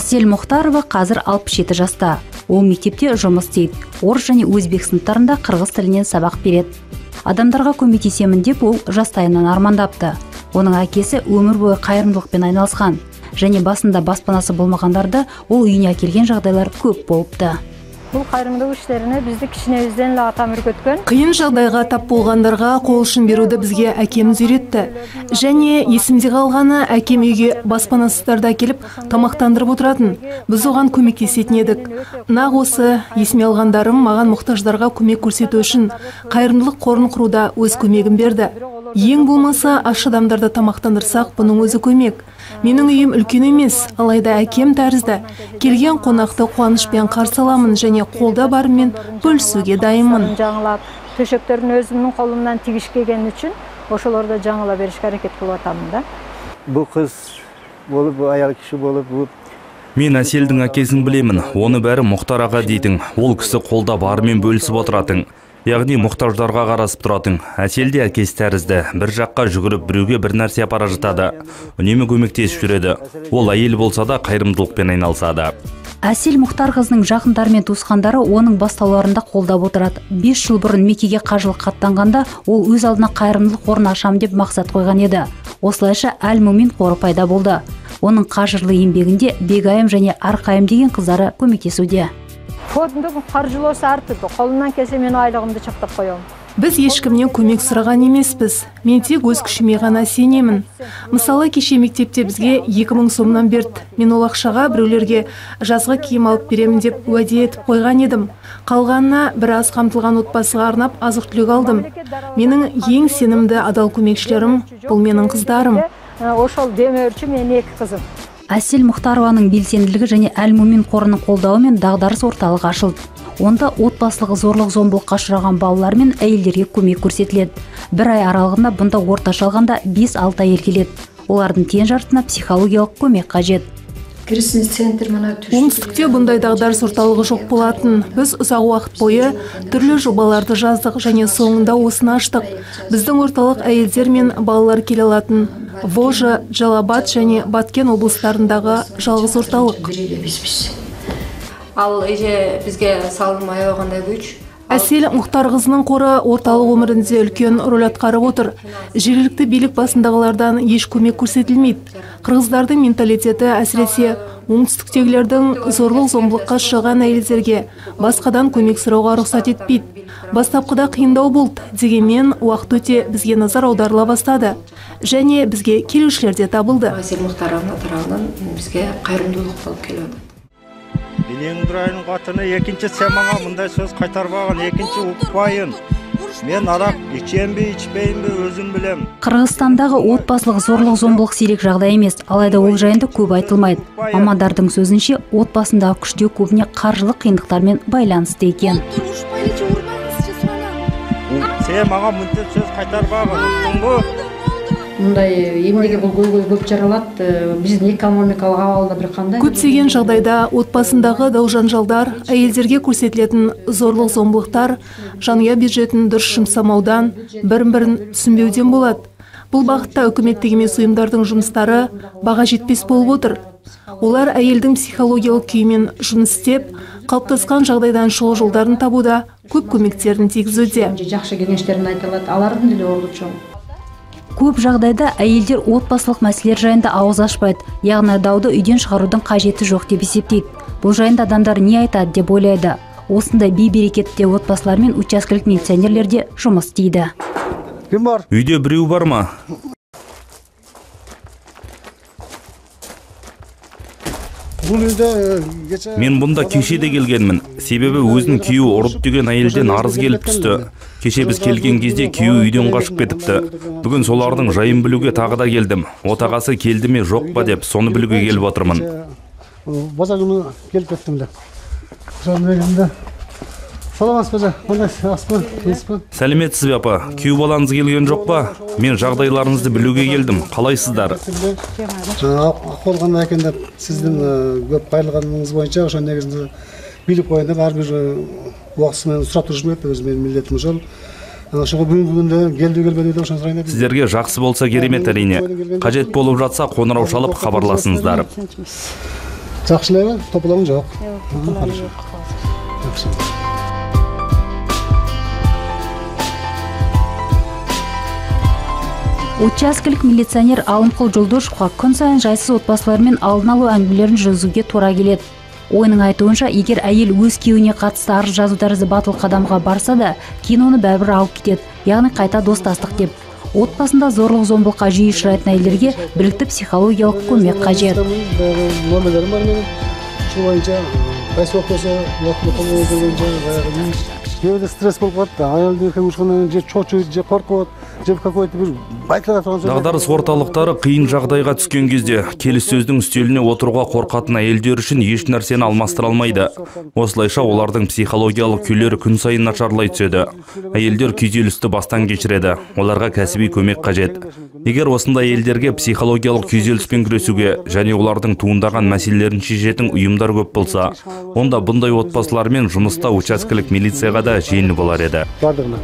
әсел мұхтарова қазір 67 жаста. Ол мектепте жұмыс істейді. Орыс және өзбек сыныптарында қырғыз тілінен сабақ береді. Адамдарға көмектесемін деп ол жастайынан армандапты. Оның әкесі өмір бойы қайырымдылықпен айналысқан. Және басында баспанасы болмағандарды ол үйіне әкелген жағдайлар көп болыпты. Бұл қайырымдылық іштеріне бізді кішінебізден эле атам үркөткөн қиын жағдайға тап болғандарға қол ұшын беруді бізге әкеміз үйретті. Және есімде қалғаны әкем үйге баспанасыздарды әкеліп тамақтандырып отыратын. Біз оған көмектесетін едік. Нақ осы есіме алғандарым маған мұқтаждарға көмек көрсету үшін қайырымдылық қорын құруда өз көмегін берді. Ең болмаса аш адамдарды тамақтандырсақ бұның өзі көмек. Менің үйім үлкен емес алайда әкем тәрізді. Келген қонақты қуанышпен қарсы аламын және қолда барыммен бөлісуге дайынмын. Жаңылап төшөктөрүн өзүмдүн колумдан тигиш келгени үчүн ошолорду жаңыла беришке аракет кылып атамын да. Бұл қыз болып аял киши болып мен әселдің әкесін білемін. Оны бәрі мұхтар аға дейтін. Ол кісі қолда барымен бөлісіп отыратын. Яғни мұқтаждарға қарасып тұратын. Әсел де әкесі тәрізді. Бір жаққа жүгіріп біреуге бір нәрсе апара жатады. Үнемі көмектесіп жүреді. Ол әйел болса да қайырымдылықпен айналысады. Әсел мұхтарқызының жақындары мен туысқандары оның бастауларында қолдап отырады. Бес жыл бұрын мекеге қажылық аттанғанда ол өз алдына қайырымдылық қорын ашамын деп мақсат қойған еді. Осылайша әл мумин қоры пайда болды. Оның қажырлы еңбегінде бегайым және арқайым деген қыздары көмектесуде. Ар түрдүү колумдан келсе мен айлыгымды чактап коем біз ешкімнен көмек сұраған емеспіз. Мен тек өз күшіме ғана сенемін. Мысалы кеше мектепте бізге 2000 мың сомнан берді. Мен ол ақшаға біреулерге жазғы киім алып беремін деп уәде етіп қойған едім. Қалғанына бір аз қамтылған отбасыға арнап азық түлік алдым. Менің ең сенімді адал көмекшілерім бұл менің қыздарым. Ошол демөөрчү менин эки кызым әсел мұхтарованың белсенділігі және әл мумин қорының қолдауымен дағдарыс орталығы ашылды онда отбасылық зорлық зомбылыққа ұшыраған балалар мен әйелдерге көмек көрсетіледі. Бір ай аралығында бұнда орташа алғанда 5-6 әйел келеді. Олардың тең жартысына психологиялық көмек қажет. Оңтүстікте бұндай дағдарыс орталығы жоқ болатын. Біз ұзақ уақыт бойы түрлі жобаларды жаздық және соңында осыны аштық. Біздің орталық әйелдер мен балалар келе алатын. Вожа жалабат және баткен облыстарындағы жалғыз орталық. Ал эже бизге күч әсел мұхтарқызының қоры орталық өмірінде үлкен рөл атқарып отыр. Жергілікті билік басындағылардан еш көмек көрсетілмейді. Қырғыздардың менталитеті әсіресе оңтүстіктегілердің зорлық зомбылыққа ұшыраған әйелдерге басқадан көмек сұрауға рұқсат етпейді. Бастапқыда қиындау болды дегенмен уақыт өте бізге назар аударыла бастады және бізге келушілер де табылды тарабынан бізге қайырымдылық болып Ленинградның қатыны екінші сен маған мындай сөз қайтарбаған екінші ұқпайын мен арақ ішем бе ішпеймін бе өзім білем қырғызстандағы отбасылық зорлық зомбылық сирек жағдай емес алайда ол жайында көп айтылмайды мамандардың сөзінше отбасындағы күштеу көбіне қаржылық қиындықтармен байланысты екен сен маған мындай сөз қайтарбаған ұқтың ба мындай көйгөй көп экономикалык абал да бир кандай көптеген жағдайда отбасындағы дау жанжалдар әйелдерге көрсетілетін зорлық зомбылықтар жанұя бюджетін дұрыс жұмсамаудан бірін бірін түсінбеуден болады. Бұл бағытта үкіметтік емес ұйымдардың жұмыстары баға жетпес болып отыр. Олар әйелдің психологиялық күйімен жұмыс істеп қалыптасқан жағдайдан шығу жолдарын табуда көп көмектерін тигізуде. Жакшы кеңештерин айта алат алардын деле көп жағдайда әйелдер отбасылық мәселелер жайында ауыз ашпайды яғни дауды үйден шығарудың қажеті жоқ деп есептейді. Бұл жайында адамдар не айтады деп ойлайды. Осындай бейберекетті отбасылар мен учаскелік милиционерлер де жұмыс істейді. Кім бар? Үйде біреу бар ма? Бұл кеше мен бұнда кеше де келгенмін. Себебі өзінің күйеуі ұрып деген әйелден арыз келіп түсті. Кеше біз келген кезде күйеуі үйден қашып кетіпті. Бүгін солардың жайын білуге тағы да келдім. Отағасы келді ме жоқ па деп соны білуге келіп отырмын. Базар күні келіп кеттім саламатсыз ба қандай ас па ес па сәлеметсіз бе апа күйеу балаңыз келген жоқ па мен жағдайларыңызды білуге келдім қалайсыздар ахуал қандай екен деп сіздің көп қайырылғаныңыз бойынша ошол негізінде билік боюнда убактысы менен сурап турушум керек өзү менин милдетим ошол ошого бүгүнкү күндө келди келбеди деп ошону сурайын деп сіздерге жақсы болса керемет әрине қажет болып жатса қоңырау шалып хабарласыңыздар жакшы элеби топологуң жок Жок, хорошо. Учаскелик милиционер алымкул жолдошовго күн сайын жайсыз отбасылар менен алдын алуу әңгімелерін жүргүзүүгө туура келет ойының айтуынша егер әйел өз күйеуіне қатысты арыз жазу тәрізді батыл қадамға барса да кейін оны бәрібір алып кетеді яғни қайта достастық деп. Отбасында зорлық зомбылыққа жиі ұшырайтын әйелдерге білікті психологиялық көмек қажет. Номерлерім бирде стресс болуп калат да аял эркек урушкандан кийин же чочуйт же коркуп же какой то бир байкалап турган дағдарыс орталықтары қиын жағдайға түскен кезде келіссөздің үстеліне отыруға қорқатын әйелдер үшін еш нәрсені алмастыра алмайды. Осылайша олардың психологиялық күйлері күн сайын нашарлай түседі. Әйелдер күйзелісті бастан кешіреді. Оларға кәсіби көмек қажет. Егер осындай әйелдерге психологиялық күйзеліспен күресуге және олардың туындаған мәселелерін шешетін ұйымдар көп болса онда бұндай отбасылармен жұмыста учаскелік милицияға да жеңіл болар еді бардыгына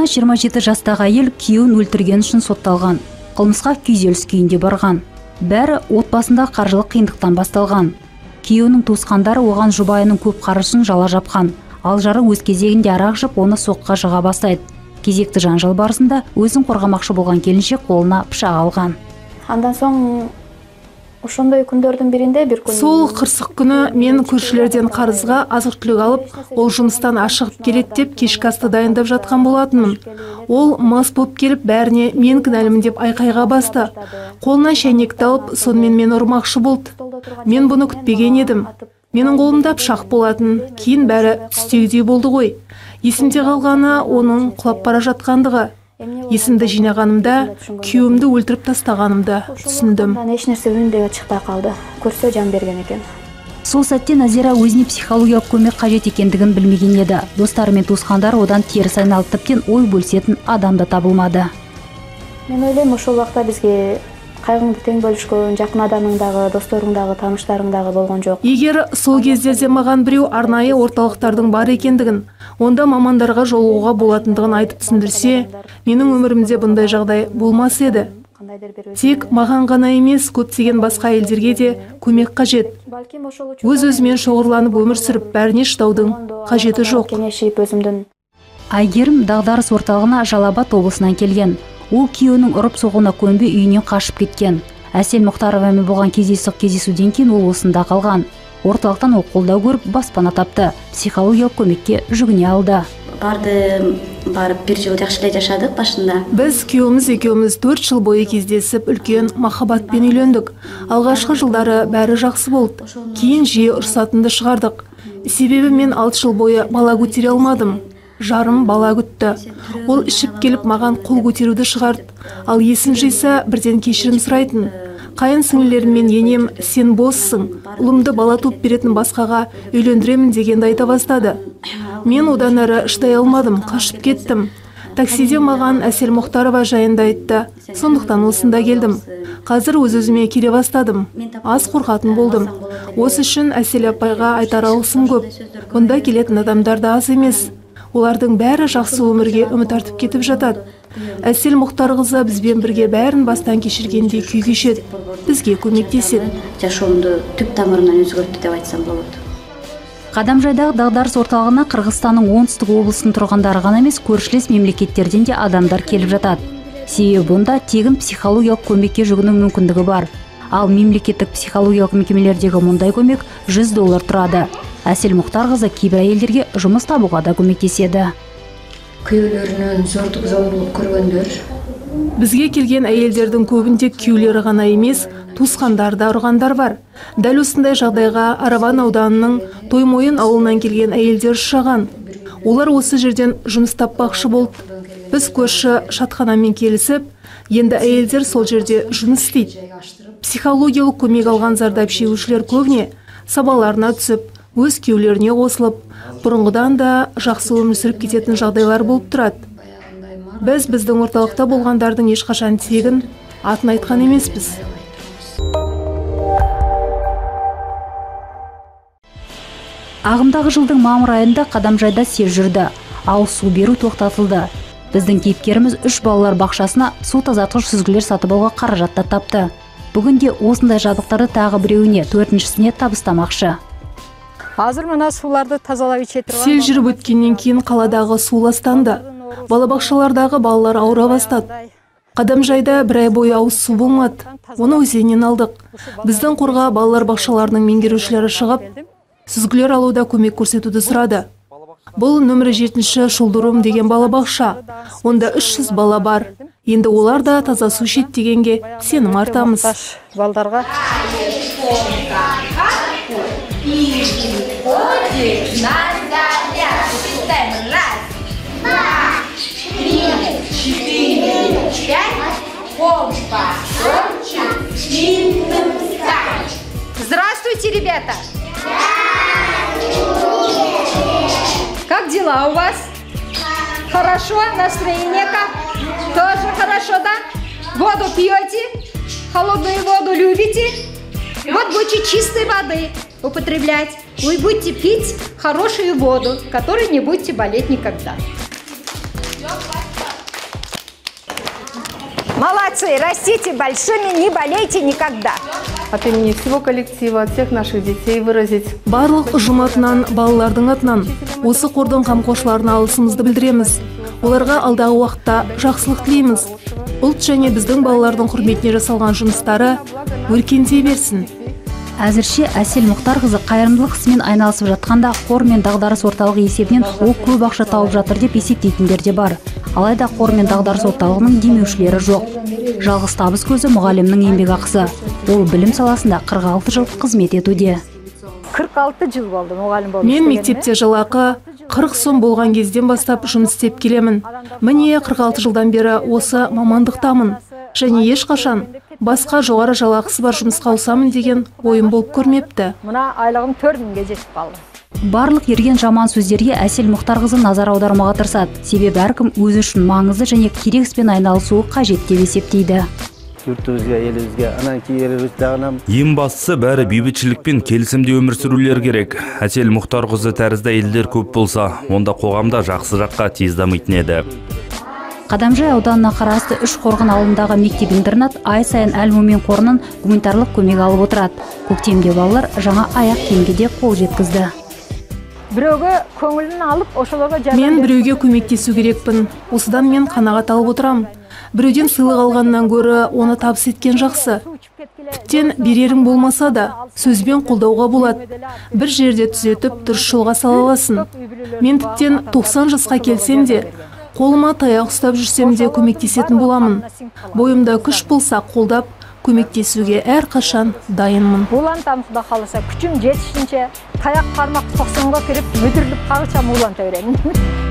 мына 27 жастағы әйел күйеуін өлтіргені үшін сотталған. Қылмысқа күйзеліс күйінде барған. Бәрі отбасында қаржылық қиындықтан басталған. Күйеуінің туысқандары оған жұбайының көп қаржысын жала жапқан. Ал жары өз кезегінде арақ ішіп оны соққыға жыға бастайды. Кезекті жанжал барысында өзін қорғамақшы болған келіншек қолына пышақ алған. Андан соң ошондой күндөрдүн биринде бир күн сол қырсық күні мен көршілерден қарызға азық түлік алып ол жұмыстан ашығып келет деп кешкі асты дайындап жатқан болатынмын. Ол мас болып келіп бәріне мен кінәлімін деп айқайға басты. Қолына шәйнекті алып сонымен мені ұрмақшы болды. Мен бұны күтпеген едім. Менің қолымда пышақ болатын кейін бәрі түстегідей болды ғой. Есімде қалғаны оның құлап бара жатқандығы. Есімді жинағанымда күйеуімді өлтіріп тастағанымды түсіндім. Үндөбөй чыкпай калды көрсө жан берген экен сол сәтте назира өзіне психологиялық көмек қажет екендігін білмеген еді. Достары мен туысқандары одан теріс айналып тіптен ой бөлісетін адам да табылмады. Мен ойлойм ошол убакта бизге кайгыңды тең бөлүшкөн жакын адамың дагы досторуң дагы тааныштарың дагы болгон жок егер сол кездерде маған біреу арнайы орталықтардың бар екендігін онда мамандарға жолығуға болатындығын айтып түсіндірсе менің өмірімде бұндай жағдай болмас еді. Тек маған ғана емес көптеген басқа әйелдерге де көмек қажет. Өз өзімен шоғырланып өмір сүріп бәріне шыдаудың қажеті жоқ. Кеңешип өзүмдүн әйгерім дағдарыс орталығына жалабат облысынан келген. Ол күйеуінің ұрып соғуына көнбей үйінен қашып кеткен. Әсел мұхтаровамен болған кездейсоқ кездесуден кейін ол осында қалған. Орталықтан ол қолдау көріп баспана тапты. Психологиялық көмекке жүгіне алды. Барды барып бир жыл жакшы эле жашадык башында біз күйеуіміз екеуміз төрт жыл бойы кездесіп үлкен махаббатпен үйлендік. Алғашқы жылдары бәрі жақсы болды. Кейін жиі ұрсатынды шығардық. Себебі мен алты жыл бойы бала көтере алмадым. Жарым бала күтті. Ол ішіп келіп маған қол көтеруді шығарды. Ал есін жиса бірден кешірім сұрайтын. Қайын сіңлілерім мен енем сен боссың ұлымды бала туып беретін басқаға үйлендіремін дегенді айта бастады. Мен одан әрі шыдай алмадым қашып кеттім. Таксиде маған әсел мұхтарова жайында айтты. Сондықтан осында келдім. Қазір өз өзіме келе бастадым. Аз қорқатын болдым. Осы үшін әсел апайға айтар алғысым көп. Бұнда келетін адамдар да аз емес. Олардың бәрі жақсы өмірге үміт артып кетіп жатады. Әсел мұхтарқызы бізбен бірге бәрін бастан кешіргендей күй кешеді. Бізге көмектеседі. Жашоомду түп тамырынан өзгөрттү деп айтсам болот қадамжайдағы дағдарыс орталығына қырғызстанның оңтүстік облысының тұрғындары ғана емес көршілес мемлекеттерден де адамдар келіп жатады. Себебі бұнда тегін психологиялық көмекке жүгіну мүмкіндігі бар. Ал мемлекеттік психологиялық мекемелердегі мұндай көмек 100 доллар тұрады. Әсел мұхтарқызы кейбір әйелдерге жұмыс табуға да көмектеседі. Күйөөлөрүнөн зордук зомбулук көргөндөр бізге келген әйелдердің көбінде күйеулері ғана емес туысқандары да ұрғандар бар. Дәл осындай жағдайға араван ауданының тоймойын ауылынан келген әйелдер ұшыраған. Олар осы жерден жұмыс таппақшы болды. Біз көрші шатханамен келісіп енді әйелдер сол жерде жұмыс істейді. Психологиялық көмек алған зардап шегушілер көбіне сабаларына түсіп өз күйеулеріне қосылып бұрынғыдан да жақсы өмір сүріп кететін жағдайлар болып тұрады. Біз біздің орталықта болғандардың ешқашан тегін атын айтқан емеспіз. Ағымдағы жылдың мамыр айында қадамжайда сел жүрді. Ауыз су беру тоқтатылды. Біздің кейіпкеріміз үш балалар бақшасына су тазартқыш сүзгілер сатып алуға қаражат та тапты. Бүгінде осындай жабдықтарды тағы біреуіне төртіншісіне табыстамақшы. Азыр мына суларды тазалап иче сел жүріп өткеннен кейін қаладағы су ластанды. Балабақшалардағы балалар ауыра бастады. қадамжайда бір ай бойы ауыз су болмады. Оны өзеннен алдық. Біздің қорға балалар бақшаларының меңгерушілері шығып сүзгілер алуда көмек көрсетуді сұрады. Бұл нөмірі жетінші шулдырым деген балабақша. Онда 300 бала бар. Енді олар да таза су ішеді дегенге сенім артамыз балдарға Здравствуйте, ребята! Как дела у вас? Хорошо? Настроение как? Тоже хорошо, да? Воду пьете? Холодную воду любите? Вот будете чистой воды употреблять. Вы будете пить хорошую воду, которой не будете болеть никогда. Молодцы, растите большими, не болейте никогда. От имени всего коллектива, от всех наших детей выразить барлық ұжым атынан балалардың атынан осы қордың қамқоршыларына алғысымызды білдіреміз оларға алдағы уақытта жақсылық тілейміз ұлт және біздің балалардың құрметіне жасалған жұмыстары өркендей берсін Әзірше әсел мұхтарқызы қайырымдылық ісімен айналысып жатқанда қор мен дағдарыс орталығы есебінен ол көп ақша тауып жатыр деп есептейтіндер де бар. Алайда қор мен дағдарыс орталығының демеушілері жоқ. Жалғыз табыс көзі мұғалімнің еңбекақысы. Ол білім саласында 46 жыл қызмет етуде. 46 жыл болды мұғалім болып мен мектепте жалақы 40 сом болған кезден бастап жұмыс істеп келемін. Міне 46 жылдан бері осы мамандықтамын. Және ешқашан басқа жоғары жалақысы бар жұмысқа ауысамын деген ойым болып көрмепті. Мына айлығым төрт мыңға жетіп қалды. Барлық ерген жаман сөздерге әсел мұхтарқызы назар аудармауға тырысады. Себебі әркім өзі үшін маңызды және керек іспен айналысуы қажет деп есептейді. Жұртыбызға елімізге анан кейін жағынан ең бастысы бәрі бейбітшілік пен келісімде өмір сүрулері керек. Әсел мұхтарқызы тәрізді әйелдер көп болса онда қоғамда жақсы жаққа тез дамитын еді. Қадамжай ауданына қарасты үш қорған ауылындағы мектеп интернат ай сайын әл мумен қорынан гуманитарлық көмек алып отырады. Көктемде балалар жаңа аяқ киімге де қол жеткізді. Біреуге көңілін алып ошолорго мен біреуге көмектесу керекпін. Осыдан мен қанағат алып отырамын біреуден сыйлық алғаннан гөрі оны табыс еткен жақсы. Тіптен берерің болмаса да сөзбен қолдауға болады. Бір жерде түзетіп дұрыс жолға сала аласың. Мен тіптен 90 жасқа келсем де қолыма таяқ ұстап жүрсем де көмектесетін боламын. Бойымда күш болса қолдап көмектесуге әрқашан дайынмын. Улантам құда қаласа күшім жетишинче таяқ қармақ тоқсанға кіріп мүдіріліп қалсам уланта беремін